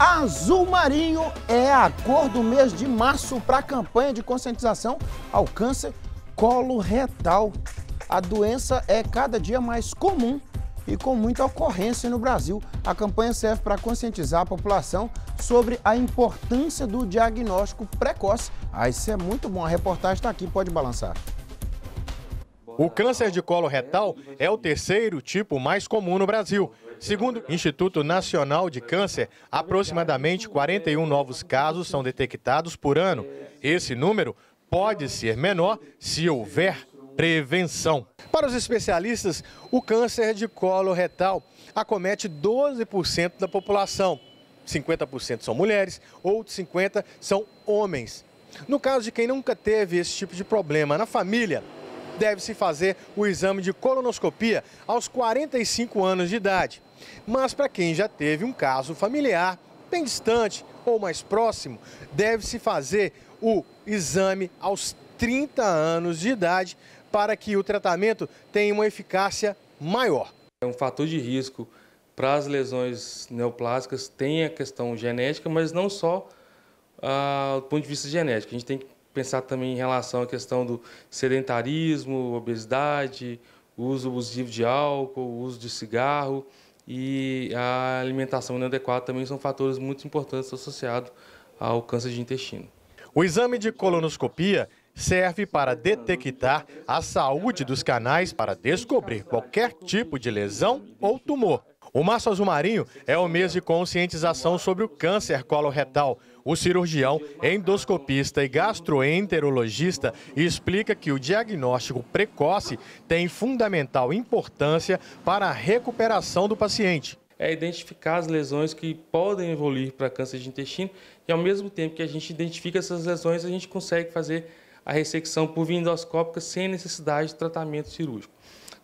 Azul marinho é a cor do mês de março para a campanha de conscientização ao câncer coloretal. A doença é cada dia mais comum e com muita ocorrência no Brasil. A campanha serve para conscientizar a população sobre a importância do diagnóstico precoce. Ah, isso é muito bom. A reportagem está aqui, pode balançar. O câncer de colo retal é o terceiro tipo mais comum no Brasil. Segundo o Instituto Nacional de Câncer, aproximadamente 41 novos casos são detectados por ano. Esse número pode ser menor se houver prevenção. Para os especialistas, o câncer de colo retal acomete 12% da população. 50% são mulheres, outros 50% são homens. No caso de quem nunca teve esse tipo de problema na família, deve-se fazer o exame de colonoscopia aos 45 anos de idade. Mas para quem já teve um caso familiar, bem distante ou mais próximo, deve-se fazer o exame aos 30 anos de idade para que o tratamento tenha uma eficácia maior. É um fator de risco para as lesões neoplásicas, tem a questão genética, mas não só ah, do ponto de vista genético. A gente tem que pensar também em relação à questão do sedentarismo, obesidade, uso abusivo de álcool, uso de cigarro e a alimentação inadequada também são fatores muito importantes associados ao câncer de intestino. O exame de colonoscopia serve para detectar a saúde dos canais para descobrir qualquer tipo de lesão ou tumor. O Março Azul Marinho é o mês de conscientização sobre o câncer coloretal. O cirurgião, endoscopista e gastroenterologista explica que o diagnóstico precoce tem fundamental importância para a recuperação do paciente. É identificar as lesões que podem evoluir para câncer de intestino e, ao mesmo tempo que a gente identifica essas lesões, a gente consegue fazer a ressecção por via endoscópica sem necessidade de tratamento cirúrgico.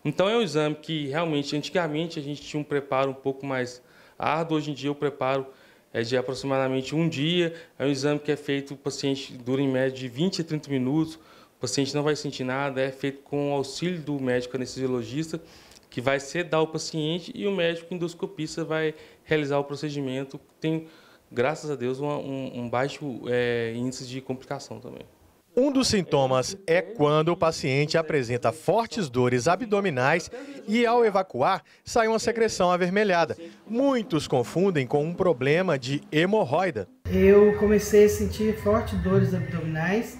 Então é um exame que realmente, antigamente a gente tinha um preparo um pouco mais árduo, hoje em dia o preparo é de aproximadamente um dia, é um exame que é feito, o paciente dura em média de 20 a 30 minutos, o paciente não vai sentir nada, é feito com o auxílio do médico anestesiologista, que vai sedar o paciente e o médico endoscopista vai realizar o procedimento, tem, graças a Deus, um, um baixo é, índice de complicação também. Um dos sintomas é quando o paciente apresenta fortes dores abdominais e, ao evacuar, sai uma secreção avermelhada. Muitos confundem com um problema de hemorroida. Eu comecei a sentir fortes dores abdominais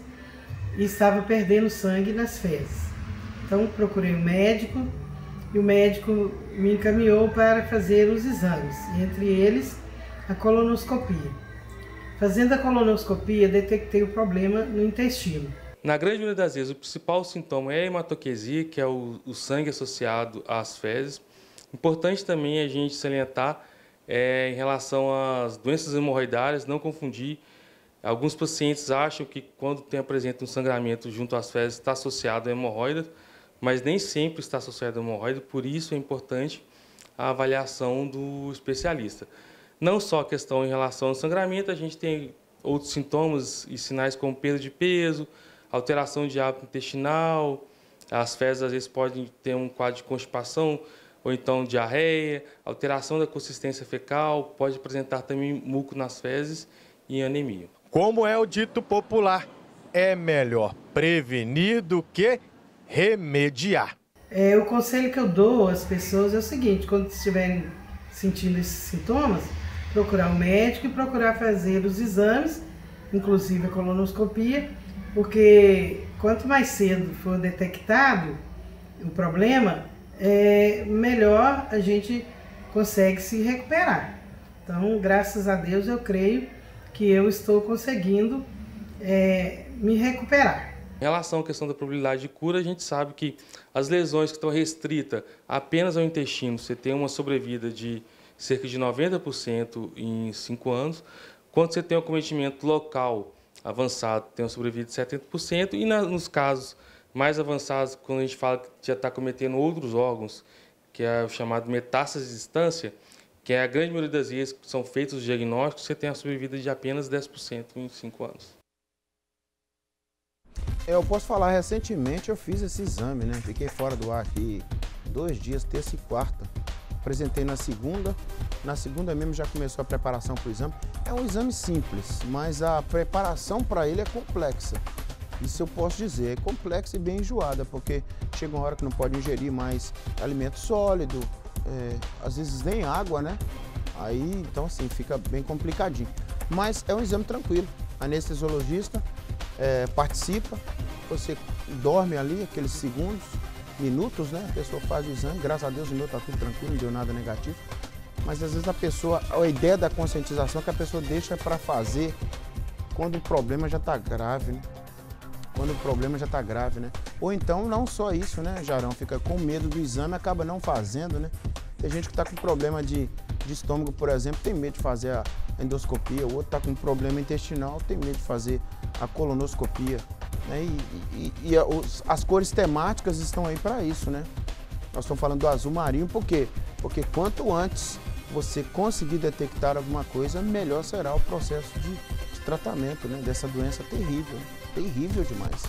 e estava perdendo sangue nas fezes. Então, procurei um médico e o médico me encaminhou para fazer os exames, entre eles a colonoscopia. Fazendo a colonoscopia, detectei o problema no intestino. Na grande maioria das vezes, o principal sintoma é a hematoquesia, que é o, o sangue associado às fezes. Importante também a gente salientar é, em relação às doenças hemorroidárias, não confundir. Alguns pacientes acham que quando tem apresenta um sangramento junto às fezes está associado a hemorroida, mas nem sempre está associado a hemorroida, por isso é importante a avaliação do especialista. Não só a questão em relação ao sangramento, a gente tem outros sintomas e sinais como perda de peso, alteração de hábito intestinal, as fezes às vezes podem ter um quadro de constipação ou então diarreia, alteração da consistência fecal, pode apresentar também muco nas fezes e anemia. Como é o dito popular, é melhor prevenir do que remediar. É, o conselho que eu dou às pessoas é o seguinte, quando estiverem sentindo esses sintomas, procurar o um médico e procurar fazer os exames, inclusive a colonoscopia, porque quanto mais cedo for detectado o problema, é, melhor a gente consegue se recuperar. Então, graças a Deus, eu creio que eu estou conseguindo é, me recuperar. Em relação à questão da probabilidade de cura, a gente sabe que as lesões que estão restritas apenas ao intestino, você tem uma sobrevida de cerca de 90% em 5 anos. Quando você tem um acometimento local avançado, tem uma sobrevida de 70%. E na, nos casos mais avançados, quando a gente fala que já está cometendo outros órgãos, que é o chamado metástase de distância, que é a grande maioria das vezes que são feitos os diagnósticos, você tem a sobrevida de apenas 10% em 5 anos. Eu posso falar, recentemente eu fiz esse exame, né? Fiquei fora do ar aqui dois dias, terça e quarta apresentei na segunda. Na segunda mesmo já começou a preparação para o exame. É um exame simples, mas a preparação para ele é complexa. Isso eu posso dizer, é complexa e bem enjoada, porque chega uma hora que não pode ingerir mais alimento sólido, é, às vezes nem água, né? Aí, então assim, fica bem complicadinho. Mas é um exame tranquilo. Anestesiologista é, participa, você dorme ali aqueles segundos, minutos, né? A pessoa faz o exame, graças a Deus o meu está tudo tranquilo, não deu nada negativo. Mas às vezes a pessoa, a ideia da conscientização é que a pessoa deixa para fazer quando o problema já está grave, né? Quando o problema já está grave, né? Ou então não só isso, né, Jarão? Fica com medo do exame acaba não fazendo, né? Tem gente que está com problema de, de estômago, por exemplo, tem medo de fazer a endoscopia, o outro está com problema intestinal, tem medo de fazer a colonoscopia. Né? E, e, e os, as cores temáticas estão aí para isso, né? Nós estamos falando do azul marinho, por quê? Porque quanto antes você conseguir detectar alguma coisa, melhor será o processo de, de tratamento né? dessa doença terrível. Terrível demais.